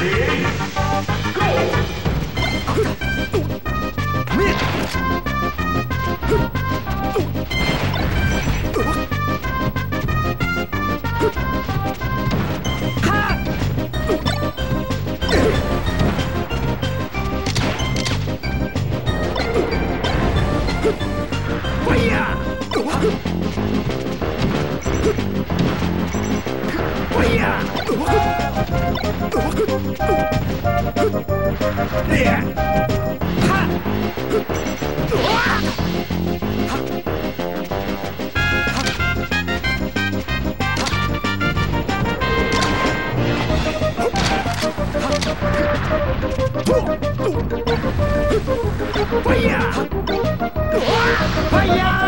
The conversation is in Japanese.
Yeah. Fire!